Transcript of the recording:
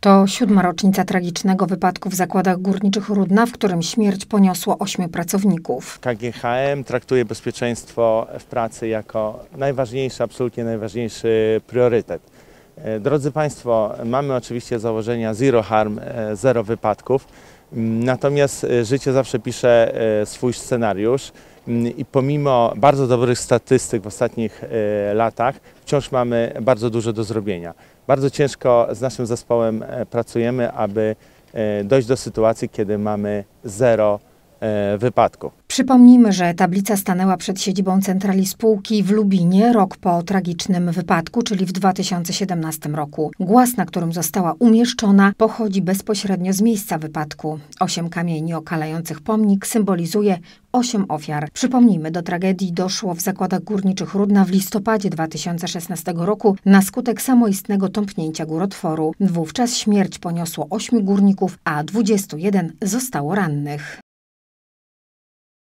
To siódma rocznica tragicznego wypadku w zakładach górniczych Rudna, w którym śmierć poniosło ośmiu pracowników. KGHM traktuje bezpieczeństwo w pracy jako najważniejszy, absolutnie najważniejszy priorytet. E, Drodzy Państwo, mamy oczywiście założenia zero harm, e, zero wypadków, natomiast e, życie zawsze pisze e, swój scenariusz Mm, i pomimo bardzo dobrych statystyk w ostatnich e, latach wciąż mamy bardzo dużo do zrobienia. Bardzo ciężko z naszym zespołem pracujemy, aby dojść do sytuacji, kiedy mamy zero e, wypadków. Przypomnijmy, że tablica stanęła przed siedzibą centrali spółki w Lubinie rok po tragicznym wypadku, czyli w 2017 roku. Głaz, na którym została umieszczona, pochodzi bezpośrednio z miejsca wypadku. Osiem kamieni okalających pomnik symbolizuje osiem ofiar. Przypomnijmy, do tragedii doszło w zakładach górniczych Rudna w listopadzie 2016 roku na skutek samoistnego tąpnięcia górotworu. Wówczas śmierć poniosło ośmiu górników, a 21 zostało rannych.